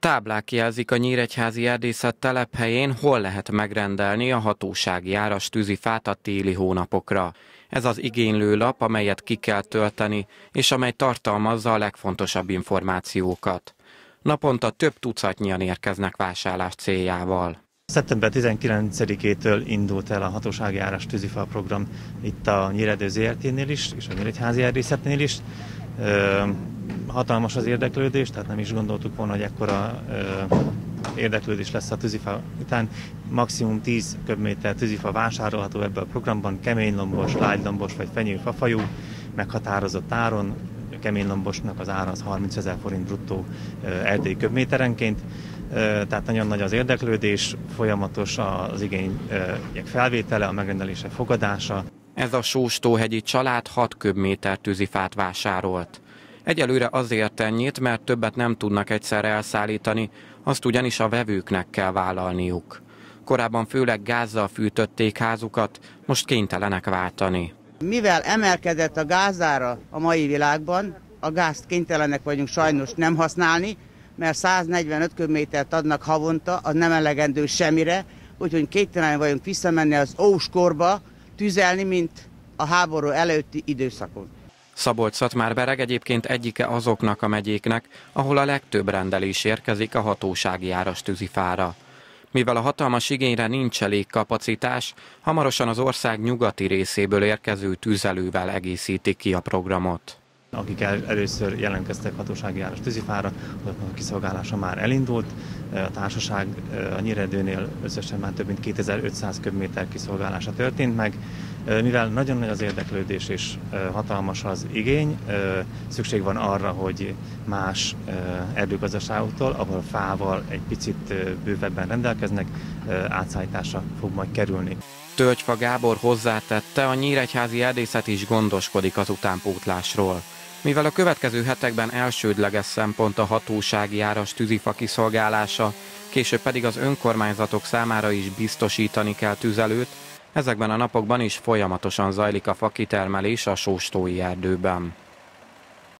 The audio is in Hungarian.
Táblák jelzik a Nyíregyházi erdészet telephelyén, hol lehet megrendelni a hatósági áras tűzifát a téli hónapokra. Ez az igénylő lap, amelyet ki kell tölteni, és amely tartalmazza a legfontosabb információkat. Naponta több tucatnyian érkeznek vásárlás céljával. Szeptember 19-től indult el a hatósági áras tűzifa program itt a Nyíredő ZRT-nél is, és a Nyíregyházi erdészetnél is hatalmas az érdeklődés, tehát nem is gondoltuk volna, hogy ekkora érdeklődés lesz a tűzifa után. Maximum 10 köbméter tűzifa vásárolható ebben a programban, keménylombos, lágylombos vagy fenyőfafajú, meghatározott áron, keménylombosnak az ára az 30 ezer forint bruttó erdélyi köbméterenként, tehát nagyon nagy az érdeklődés, folyamatos az igények felvétele, a megrendelése fogadása. Ez a Sóstóhegyi család 6 köbméter tűzifát vásárolt. Egyelőre azért ennyit, mert többet nem tudnak egyszer elszállítani, azt ugyanis a vevőknek kell vállalniuk. Korábban főleg gázzal fűtötték házukat, most kénytelenek váltani. Mivel emelkedett a gázára a mai világban, a gázt kénytelenek vagyunk sajnos nem használni, mert 145 köbmétert adnak havonta, az nem elegendő semmire, úgyhogy kénytelen vagyunk visszamenni az óskorba tüzelni, mint a háború előtti időszakon. Szabolcs-Szatmár-Bereg egyébként egyike azoknak a megyéknek, ahol a legtöbb rendelés érkezik a hatósági áras tűzifára. Mivel a hatalmas igényre nincs elég kapacitás, hamarosan az ország nyugati részéből érkező tüzelővel egészítik ki a programot. Akik el, először jelentkeztek hatósági áras tűzifára, a kiszolgálása már elindult. A társaság a Nyíredőnél összesen már több mint 2500 köbméter kiszolgálása történt meg. Mivel nagyon nagy az érdeklődés és hatalmas az igény, szükség van arra, hogy más erdőgazdaságoktól, ahol fával egy picit bővebben rendelkeznek, átszállításra fog majd kerülni. Tölgyfa Gábor hozzátette, a Nyíregyházi erdészet is gondoskodik az utánpótlásról. Mivel a következő hetekben elsődleges szempont a hatósági áras tűzifa kiszolgálása, később pedig az önkormányzatok számára is biztosítani kell tüzelőt, ezekben a napokban is folyamatosan zajlik a fakitermelés a sóstói erdőben.